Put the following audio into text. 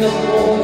the Lord.